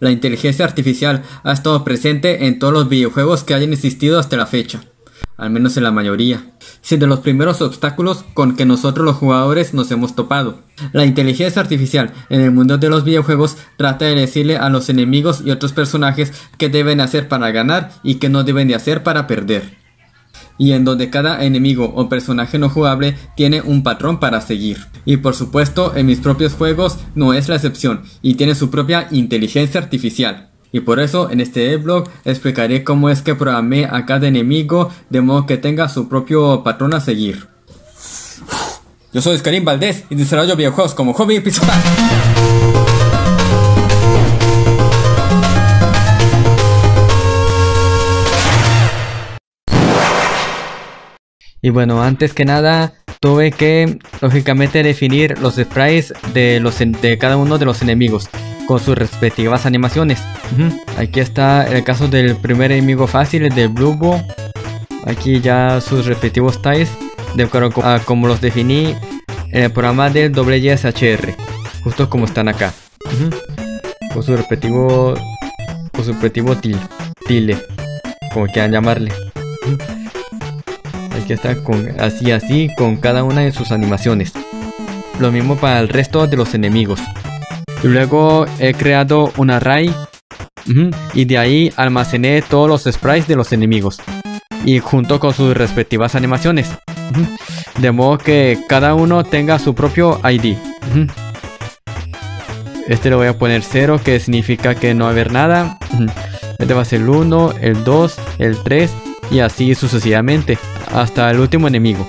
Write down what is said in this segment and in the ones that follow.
La inteligencia artificial ha estado presente en todos los videojuegos que hayan existido hasta la fecha, al menos en la mayoría, siendo los primeros obstáculos con que nosotros los jugadores nos hemos topado. La inteligencia artificial en el mundo de los videojuegos trata de decirle a los enemigos y otros personajes qué deben hacer para ganar y qué no deben de hacer para perder y en donde cada enemigo o personaje no jugable tiene un patrón para seguir. Y por supuesto, en mis propios juegos no es la excepción y tiene su propia inteligencia artificial. Y por eso en este blog explicaré cómo es que programé a cada enemigo de modo que tenga su propio patrón a seguir. Yo soy Karim Valdés y desarrollo videojuegos como hobby principal. Y bueno, antes que nada, tuve que lógicamente definir los sprites de, los, de cada uno de los enemigos con sus respectivas animaciones. Aquí está el caso del primer enemigo fácil, el del Blue Aquí ya sus respectivos styles, de acuerdo a como los definí en el programa del WSHR, justo como están acá. Con su respectivo, con su respectivo tilde, como quieran llamarle que está con así así con cada una de sus animaciones. Lo mismo para el resto de los enemigos. Luego he creado un array y de ahí almacené todos los sprites de los enemigos y junto con sus respectivas animaciones. De modo que cada uno tenga su propio ID. Este lo voy a poner 0 que significa que no va a haber nada. Este va a ser el 1, el 2, el 3 y así sucesivamente hasta el último enemigo.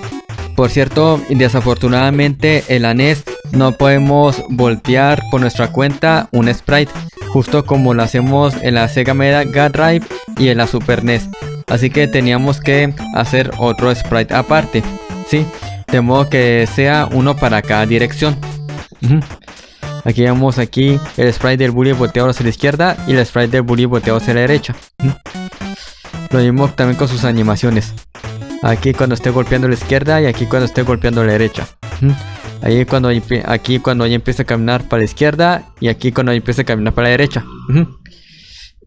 Por cierto, desafortunadamente en la NES no podemos voltear por nuestra cuenta un sprite, justo como lo hacemos en la Sega Mega Drive y en la Super NES. Así que teníamos que hacer otro sprite aparte, ¿sí? De modo que sea uno para cada dirección. Aquí vemos aquí el sprite del bully volteado hacia la izquierda y el sprite del bully volteado hacia la derecha. Mismo también con sus animaciones. Aquí cuando esté golpeando la izquierda y aquí cuando esté golpeando la derecha. Ahí cuando aquí cuando ya empieza a caminar para la izquierda y aquí cuando empieza a caminar para la derecha.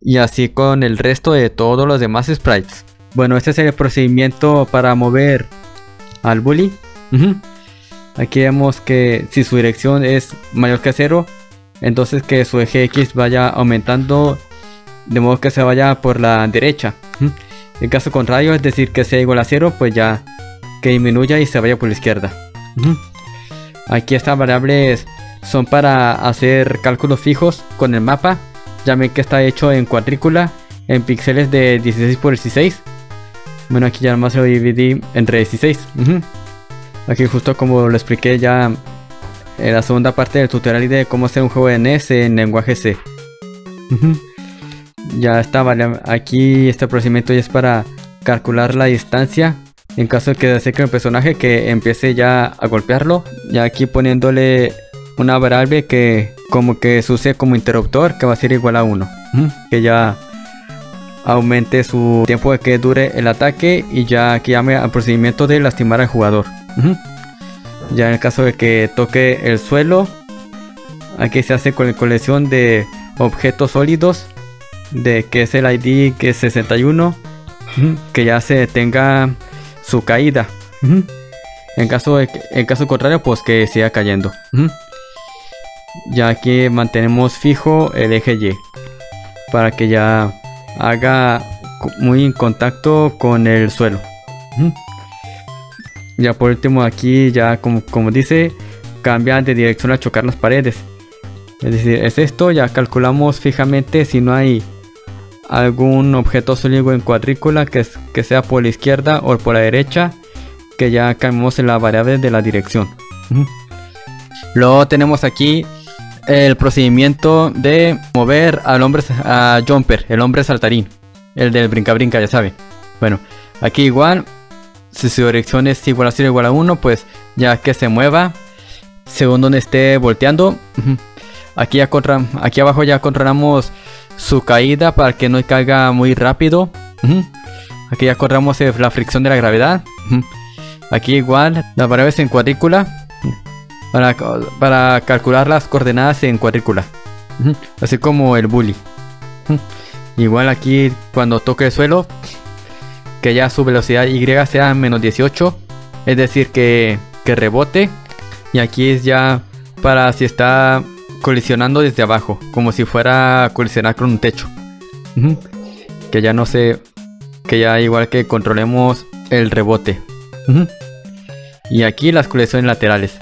Y así con el resto de todos los demás sprites. Bueno, este es el procedimiento para mover al bully. Aquí vemos que si su dirección es mayor que cero, entonces que su eje X vaya aumentando de modo que se vaya por la derecha. En caso contrario, es decir, que sea igual a 0, pues ya que disminuya y se vaya por la izquierda. Aquí estas variables son para hacer cálculos fijos con el mapa. Ya ven que está hecho en cuadrícula, en píxeles de 16 por 16. Bueno, aquí ya más lo dividí entre 16. Aquí justo como lo expliqué ya en la segunda parte del tutorial de cómo hacer un juego de NES en lenguaje C ya está aquí este procedimiento ya es para calcular la distancia en caso de que desee que el personaje que empiece ya a golpearlo ya aquí poniéndole una variable que como que se use como interruptor que va a ser igual a 1 que ya aumente su tiempo de que dure el ataque y ya aquí llame al procedimiento de lastimar al jugador. Ya en el caso de que toque el suelo aquí se hace con la colección de objetos sólidos de que es el ID que es 61, que ya se detenga su caída. En caso, de, en caso contrario, pues que siga cayendo. Ya que mantenemos fijo el eje Y para que ya haga muy en contacto con el suelo. Ya por último aquí ya como, como dice, cambia de dirección a chocar las paredes. Es decir, es esto, ya calculamos fijamente si no hay algún objeto sólido en cuadrícula que, que sea por la izquierda o por la derecha, que ya cambiamos en la variable de la dirección. Luego tenemos aquí el procedimiento de mover al hombre a jumper, el hombre saltarín, el del brinca brinca, ya saben. Bueno, aquí igual, si su dirección es igual a 0 igual a 1, pues ya que se mueva según donde esté volteando. Aquí, ya contra, aquí abajo ya controlamos su caída para que no caiga muy rápido. Aquí ya corramos la fricción de la gravedad. Aquí igual, las variables en cuadrícula. Para, para calcular las coordenadas en cuadrícula. Así como el bully. Igual aquí cuando toque el suelo, que ya su velocidad Y sea menos 18, es decir que, que rebote. Y aquí es ya para si está colisionando desde abajo, como si fuera a colisionar con un techo. Que ya no sé, que ya igual que controlemos el rebote. Y aquí las colisiones laterales.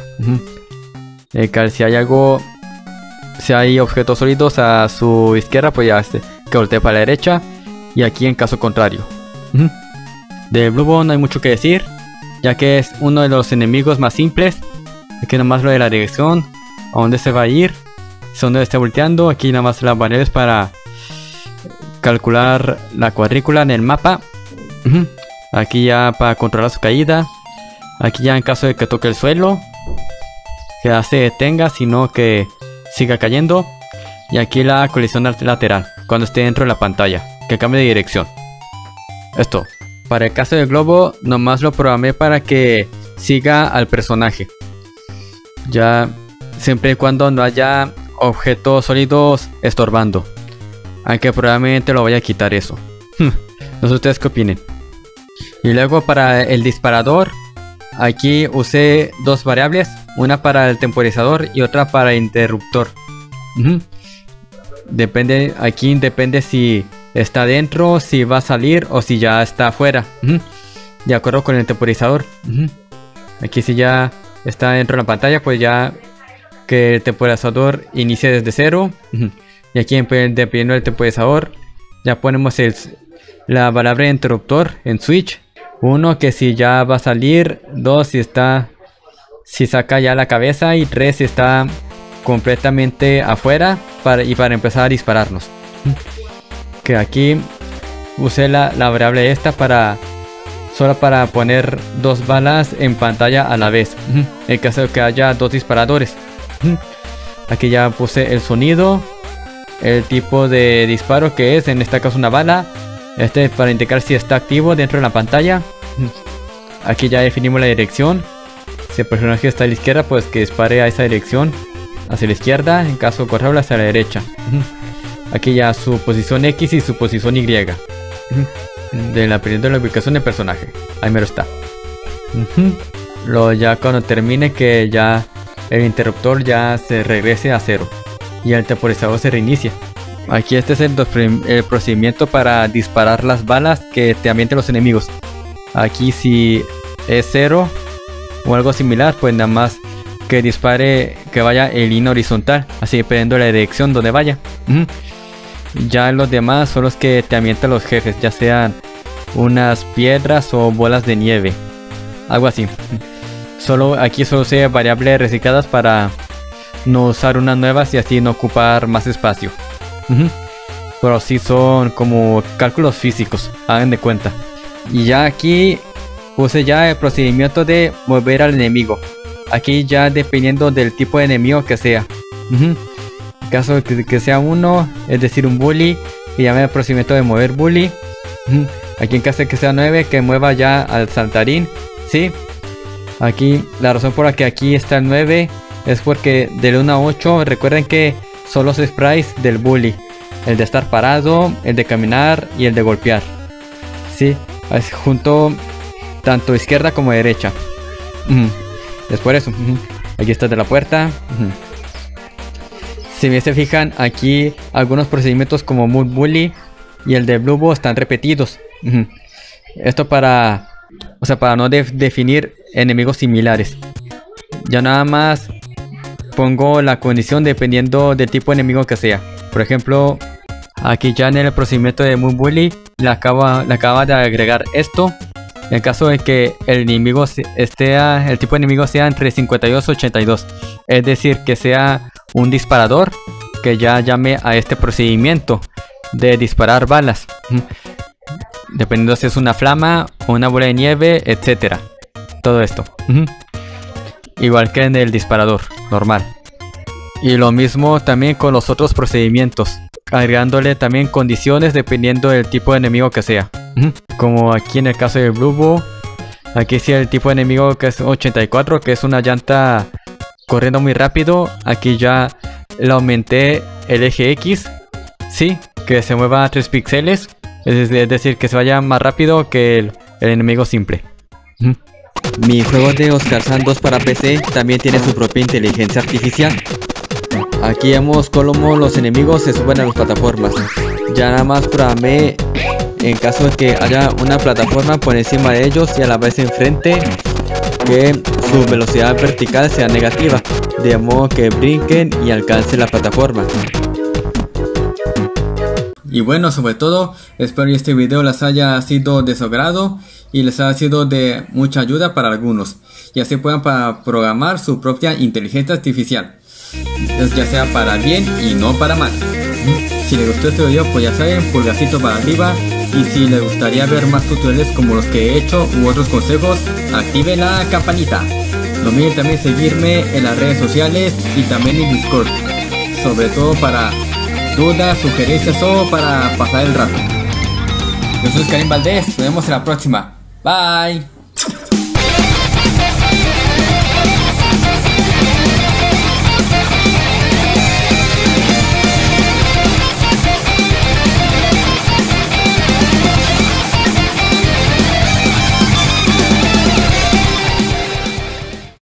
Eh, si hay algo, si hay objetos sólidos a su izquierda, pues ya este, que voltee para la derecha. Y aquí en caso contrario. De Blue no hay mucho que decir, ya que es uno de los enemigos más simples. Aquí nomás lo de la dirección, a dónde se va a ir, donde está volteando. Aquí nada más las variables para calcular la cuadrícula en el mapa. Aquí ya para controlar su caída. Aquí ya en caso de que toque el suelo, que se detenga, sino que siga cayendo. Y aquí la colisión lateral, cuando esté dentro de la pantalla, que cambie de dirección. Esto. Para el caso del globo, nomás lo programé para que siga al personaje. Ya siempre y cuando no haya objetos sólidos estorbando. Aunque probablemente lo voy a quitar eso. no sé ustedes qué opinen. Y luego para el disparador, Aquí usé dos variables, una para el temporizador y otra para el interruptor. Depende, aquí depende si está dentro, si va a salir o si ya está afuera. De acuerdo con el temporizador. Aquí si ya está dentro de la pantalla, pues ya que el temporizador inicie desde cero. Y aquí dependiendo del temporizador, ya ponemos el, la variable interruptor en switch uno, que si ya va a salir. Dos, si está... Si saca ya la cabeza. Y tres, si está completamente afuera. Para, y para empezar a dispararnos. Que aquí usé la, la variable esta para... Solo para poner dos balas en pantalla a la vez. En caso de que haya dos disparadores. Aquí ya puse el sonido. El tipo de disparo que es, en este caso una bala este es para indicar si está activo dentro de la pantalla. Aquí ya definimos la dirección. Si el personaje está a la izquierda, pues que dispare a esa dirección. Hacia la izquierda, en caso contrario hacia la derecha. Aquí ya su posición X y su posición Y. De la de la ubicación del personaje. Ahí mero está. Lo ya cuando termine que ya el interruptor ya se regrese a cero. Y el temporizador se reinicia. Aquí este es el, procedimiento para disparar las balas que te ambienten los enemigos. Aquí si es cero o algo similar, pues nada más que dispare que vaya en línea horizontal, así dependiendo de la dirección donde vaya. Ya los demás son los que te ambientan los jefes, ya sean unas piedras o bolas de nieve, algo así. Solo aquí solo se variables recicladas para no usar unas nuevas y así no ocupar más espacio. Pero sí son como cálculos físicos, hagan de cuenta. Y ya aquí puse ya el procedimiento de mover al enemigo. Aquí ya dependiendo del tipo de enemigo que sea. En caso de que, sea uno, es decir un bully, y llame el procedimiento de mover bully. Aquí en caso de que sea 9, que mueva ya al saltarín. Sí. Aquí, la razón por la que aquí está el 9 es porque del 1 a 8, recuerden que son los sprites del bully. El de estar parado, el de caminar y el de golpear. Sí, es junto tanto izquierda como derecha. Después eso. Aquí está de la puerta. Si bien se fijan, aquí algunos procedimientos como Mood Bully y el de Blue están repetidos. Esto para, o sea, para no definir enemigos similares. Ya nada más pongo la condición dependiendo del tipo de enemigo que sea. Por ejemplo, aquí ya en el procedimiento de Moon Bully le acaba, le acaba de agregar esto. En caso de que el enemigo esté, el tipo de enemigo sea entre 52 y 82. Es decir, que sea un disparador que ya llame a este procedimiento de disparar balas. Dependiendo si es una flama o una bola de nieve, etcétera. Todo esto. Igual que en el disparador normal. Y lo mismo también con los otros procedimientos, agregándole también condiciones dependiendo del tipo de enemigo que sea. Como aquí en el caso de Blue aquí sí el tipo de enemigo que es 84, que es una llanta corriendo muy rápido. Aquí ya le aumenté el eje X, sí, que que se mueva a 3 píxeles, es decir, que se vaya más rápido que el, enemigo simple. Mi juego de Oscar Santos para PC también tiene su propia inteligencia artificial. Aquí vemos cómo los enemigos se suben a las plataformas. Ya nada más programé en caso de que haya una plataforma por encima de ellos y a la vez enfrente que su velocidad vertical sea negativa, de modo que brinquen y alcancen la plataforma. Y bueno, sobre todo, espero que este video les haya sido de su agrado y les haya sido de mucha ayuda para algunos, y así puedan para programar su propia inteligencia artificial, ya sea para bien y no para mal. Si les gustó este video, pues ya saben, pulgarcito para arriba y si les gustaría ver más tutoriales como los que he hecho u otros consejos, activen la campanita. No olviden también seguirme en las redes sociales y también en Discord. Sobre todo para dudas, sugerencias o para pasar el rato. Yo soy Karim Valdés, nos vemos en la próxima. Bye.